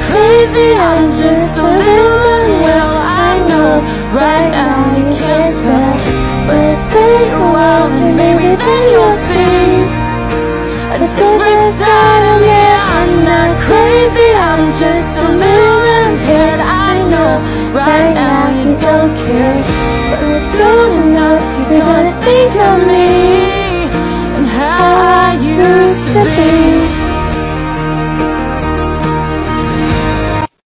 crazy, I'm just a little unwell. I know right now you can't tell But stay a while and maybe then you'll see A different side of me. I'm not crazy, I'm just a little impaired. I know right now you don't care But soon enough you're gonna think of me.